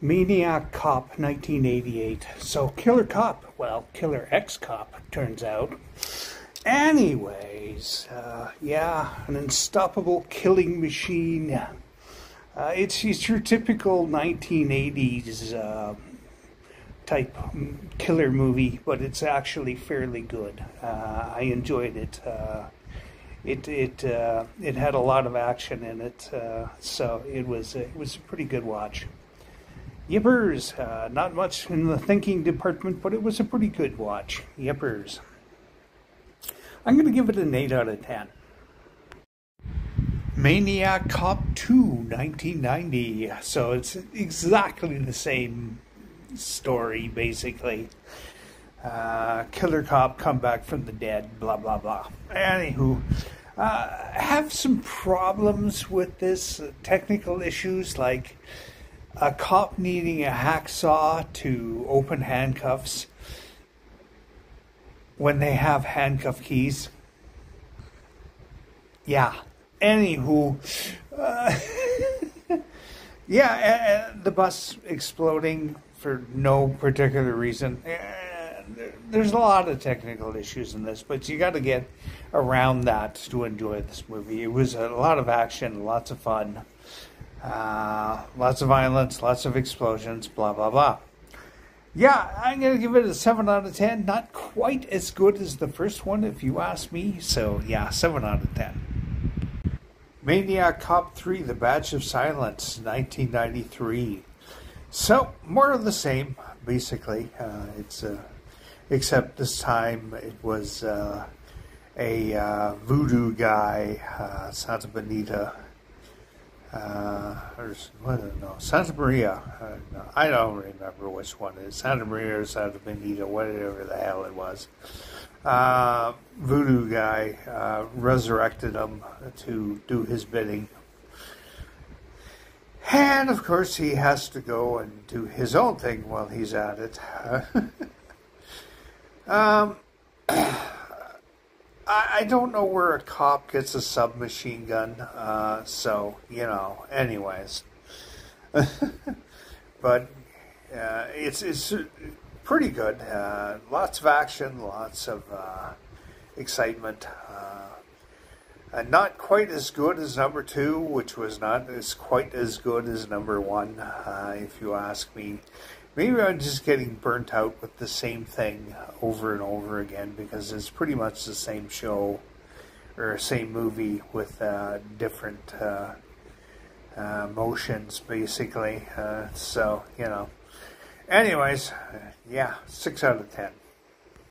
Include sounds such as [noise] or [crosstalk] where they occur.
Maniac Cop 1988. So, Killer Cop, well, Killer X Cop, turns out. Anyways, uh, yeah, an unstoppable killing machine. Uh, it's, it's your typical 1980s uh, type killer movie, but it's actually fairly good. Uh, I enjoyed it. Uh, it it uh, it had a lot of action in it, so it was it was a pretty good watch. Yippers. Uh, not much in the thinking department, but it was a pretty good watch. Yippers. I'm going to give it an 8 out of 10. Maniac Cop 2, 1990. So it's exactly the same story, basically. Uh, killer cop come back from the dead, blah, blah, blah. Anywho, uh, have some problems with this, uh, technical issues like a cop needing a hacksaw to open handcuffs when they have handcuff keys. Yeah. Anywho, uh, [laughs] yeah, the bus exploding for no particular reason. Uh, there's a lot of technical issues in this, but you got to get around that to enjoy this movie. It was a lot of action, lots of fun. Uh, lots of violence, lots of explosions, blah, blah, blah. Yeah, I'm going to give it a 7 out of 10. Not quite as good as the first one, if you ask me. So, yeah, 7 out of 10. Maniac Cop 3 The Badge of Silence, 1993. So, more of the same, basically. Uh, it's uh, Except this time it was uh, a uh, voodoo guy, uh, Santa Bonita uh, or what no Santa Maria. Uh, I don't remember which one it is Santa Maria or Santa Benita, whatever the hell it was. Uh, voodoo guy uh, resurrected him to do his bidding. And of course, he has to go and do his own thing while he's at it. [laughs] um, I, don't know where a cop gets a submachine gun. Uh, so you know. Anyways, [laughs] but uh, it's it's pretty good. Uh, lots of action, lots of uh, excitement. Uh, not quite as good as number two, which was not as quite as good as number one, uh, if you ask me. Maybe I'm just getting burnt out with the same thing over and over again because it's pretty much the same show or same movie with uh, different uh, uh, motions, basically. Uh, so, you know. Anyways, yeah, 6 out of 10.